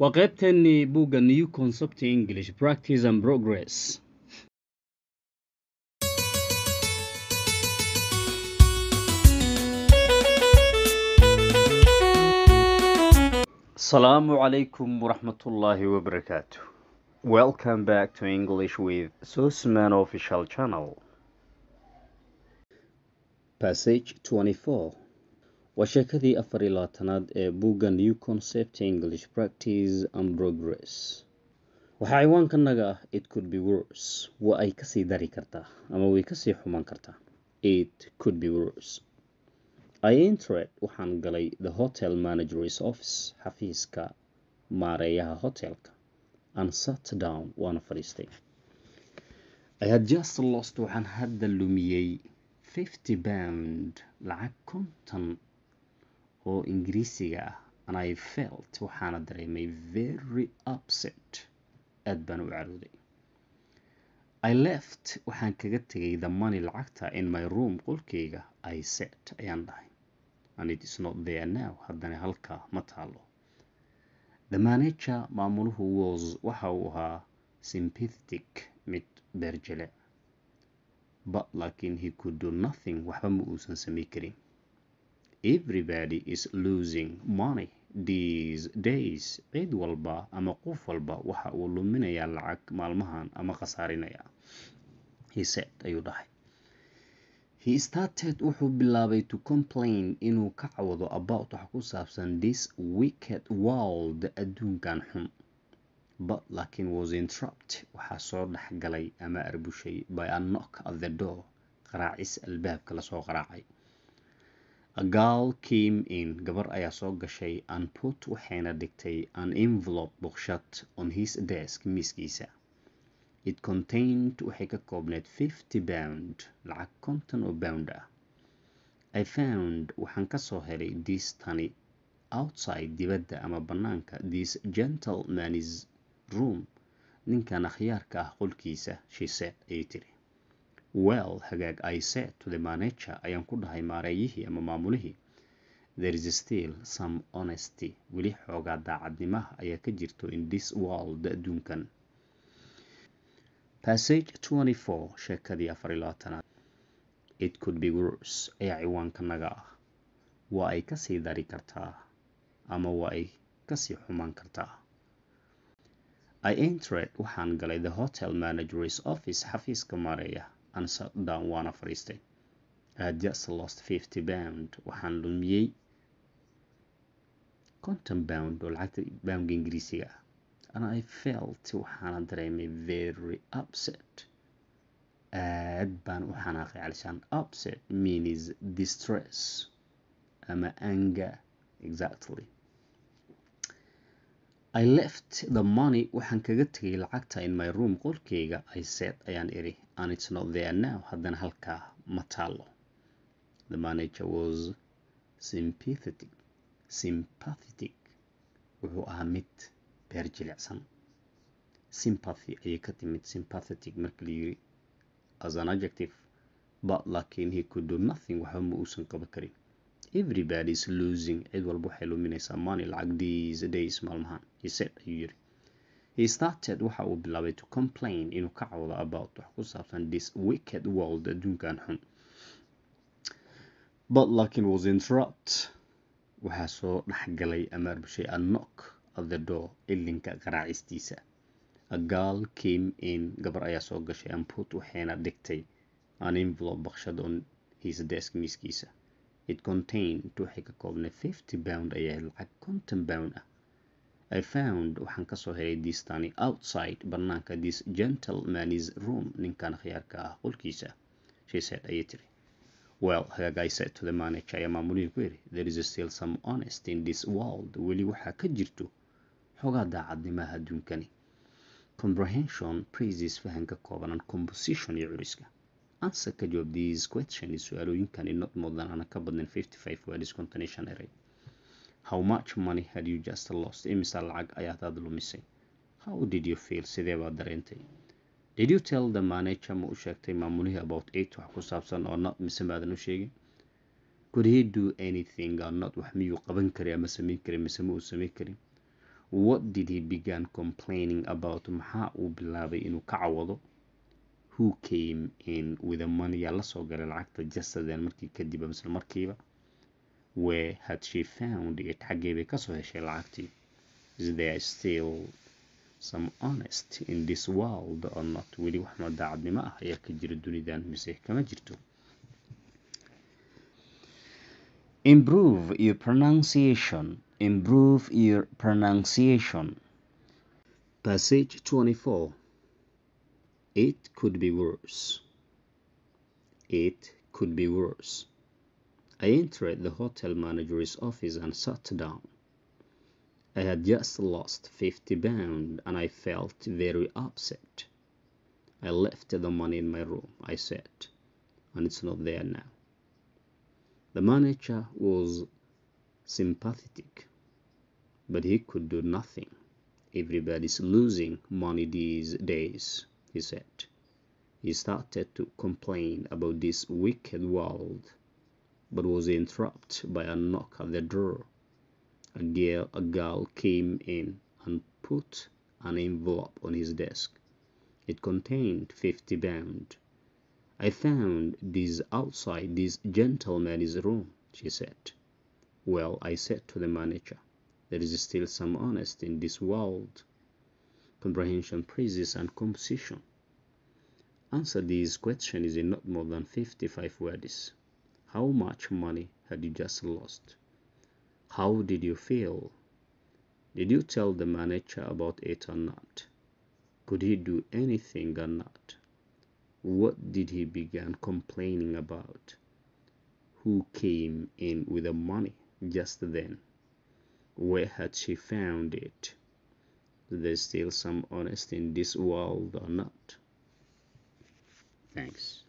waa qaybteennii buugga new concept english practice and progress. Asalaamu calaykum waraxmatullaahi wabarakaatu welcome back to english with sosman official channel. Passage 24 waa sheekadii afar iyo labaatanaad ee buugga new concept english practice and progress. Waxaa ciwaankanaga ah it could be worse waa ay ka sii dari kartaa ama way ka sii xumaan kartaa. It could be worse. I entered waxaan galay the hotel manager's office xafiiska maareeyaha hotelka and sat down waana fadhiistay. I had just lost waxaan hadda lumiyey fifty pound lacag konton oo ingiriisiga ah and i felt waxaana dareemay very upset. Aad baan u carooday. I left waxaan kaga tegay the money lacagta in my room. Qolkeyga i set ayaan dhahay. And it is not there now haddana halkaa ma taalo the manager maamuluhu was waxa uu ahaa sympathetic mid beerjele. But laakiin he could do nothing waxba ma uusan samay karin everybody is losing money these days. Cid walba ama qof walba waxa uu luminayaa lacag maalmahan ama khasaarinaya he said ayuu dhahay. He started wuxuu bilaabay to complain inuu ka cawado about wax ku saabsan this wicked world adduunkan xun. But laakiin was interrupt waxaa soo dhex galay ama arbushay by a knock at the door. Qaraacis albaabka la soo qaraacay girl came in gabar ayaa soo gashay and put waxayna dhigtay an envelope boqshad on his desk miiskiisa. It contained waxay ka koobneed fifty pound lacag konton oo pound ah. I found waxaan ka soo helay this tani outside dibadda ama bannaanka this gentleman's room. Ninkan akhyaarka ah qolkiisa she said ayay tiri well hagaag i said to the manager ayaan ku dhahay maareeyihii ama maamulihii. There is still some honesty. Weli xoogaa daacadnimaha ayaa ka jirto in this world adduunkan. Passage 24 sheekadii afar iyo labaatanaad it could be worse ayaa ciwaankanaga ah. Waa ay ka sii dari kartaa ama waa ay ka sii xumaan kartaa? I entered waxaan galay the hotel manager's office xafiiska maareeya and sat down waana fadhiistay i just lost fifty pound waxaan lumiyey. Konton pound oo lacagta poundka ingiriisiga ah. And i felt waxaana dareemay very upset. Aad baan u xanaaqay calishaan. Upset means distress ama anger exactly i left the money waxaan kaga tegay lacagta in my room. Qolkeyga i said ayaan iri and it's not there now. Haddana halkaa ma taalo the manager was sympathetic. Sympathetic. Wuxuu ahaa mid beer jilicsan. Sympathy ayay ka timid. Sympathetic marka la yiri as an adjective. But laakiin he could do nothing waxba ma uusan qaban karin everybody is losing. Cid walba waxay luminaysaa. Money lacag these days maalmahan. He ayuu yiri. He started waxa uu bilaabay to complain. Inuu ka cawdo about wax ku saabsan this wicked world adduunkan xun. But laakiin was interrupt waxaa soo dhexgalay ama arbushay a knock at the door. Ilinka qaraacistiisa a girl came in. Gabar ayaa soo gashay. And put waxayna dhigtay an envelope baqshad on his desk miiskiisa it contained waxay ka koobnay fifty pound ayaa lacag konton pound ah i found waxaan ka soo helay this tani outside bannaanka this gentleman's room ninkan khiyaarka ah qolkiisa she said ayay tiri well hagaag said to the manager ayaa maamulihii ku yidhi? There is still some honest in this world. Weli waxaa ka jirto xoogaa daacadnimaha adduunkani. Comprehension praises fahanka kooban and composition iyo curiska answer ka jawaab these questions su'aalooyinkani not more than ana ka badnayn fifty five words contonation eray how much money had you just lost? Imisa lacag ayaad aada lumisay how did you feel? Sidee baad dareentay did you tell the manager ma u sheegtay maamulihii about eight wax ku saabsan oo not mise maadan u sheegin could he do anything or not? Wax miyuu qaban karay ama samayn karay mise ma uu samayn karin what did he began complaining about? Maxaa uu bilaabay inuu ka cawado who came in with the money. Yaa la soo galay lacagta jasaden markii kadib misle markiiba where had she found it? Xaggee bay ka soo heshay lacagtii? Is there still some honest in this world or not? Weli waxma daacadnimo ah ayaa ka jira dunidan mise kama jirto. Improve your pronunciation. Improve your pronunciation. Passage 24 it could be worse it could be worse i entered the hotel manager's office and sat down I had just lost 50 pounds and I felt very upset. I left the money in my room, I said, and it's not there now. The manager was sympathetic, but he could do nothing. Everybody's losing money these days, he said. He started to complain about this wicked world, but was interrupted by a knock at the door. A girl, a girl came in and put an envelope on his desk. It contained 50 pounds. I found this outside this gentleman's room, she said. Well, I said to the manager, there is still some honesty in this world. Comprehension, praises, and composition. Answer these questions in not more than 55 words. How much money had you just lost? How did you feel? Did you tell the manager about it or not? Could he do anything or not? What did he begin complaining about? Who came in with the money just then? Where had she found it? there's still some honesty in this world or not. Thanks.